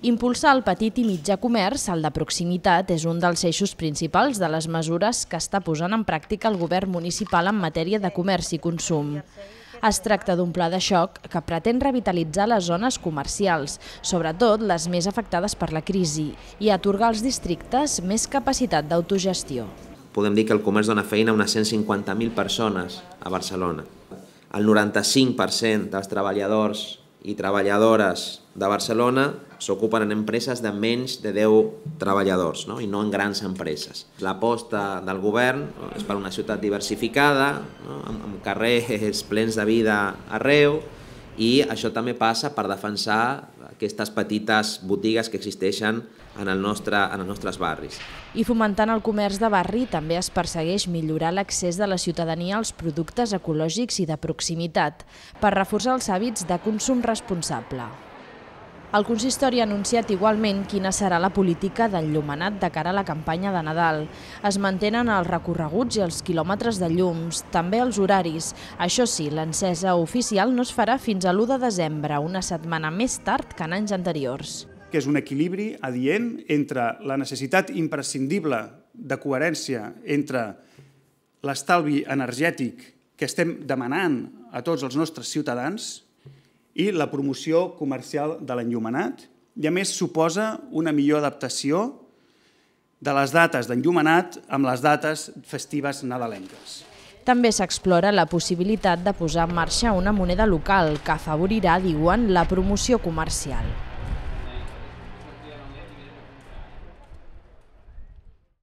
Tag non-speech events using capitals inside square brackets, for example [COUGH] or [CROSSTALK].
Impulsar el petit i mitjà comerç, el de proximitat, és un dels eixos principals de les mesures que està posant en pràctica el govern municipal en matèria de comerç i consum. Es tracta d'un pla de xoc que pretén revitalitzar les zones comercials, sobretot les més afectades per la crisi, i atorgar als districtes més capacitat d'autogestió. Podem dir que el comerç dona feina a unes 150.000 persones a Barcelona. El 95% dels treballadors i treballadores de Barcelona s'ocupen en empreses de menys de 10 treballadors no? i no en grans empreses. L'aposta del govern és per una ciutat diversificada, no? amb, amb carrers [LAUGHS] plens de vida arreu, i això també passa per defensar aquestes petites botigues que existeixen en, el nostre, en els nostres barris. I fomentant el comerç de barri també es persegueix millorar l'accés de la ciutadania als productes ecològics i de proximitat per reforçar els hàbits de consum responsable. El consistori ha anunciat igualment quina serà la política d'enllumenat de cara a la campanya de Nadal. Es mantenen els recorreguts i els quilòmetres de llums, també els horaris. Això sí, l'encesa oficial no es farà fins a l'1 de desembre, una setmana més tard que en anys anteriors. Que és un equilibri adient entre la necessitat imprescindible de coherència entre l'estalvi energètic que estem demanant a tots els nostres ciutadans i la promoció comercial de l'enllumenat i a més suposa una millor adaptació de les dates d'enllumenat amb les dates festives nadalenques. També s'explora la possibilitat de posar en marxa una moneda local que afavorirà, diuen, la promoció comercial.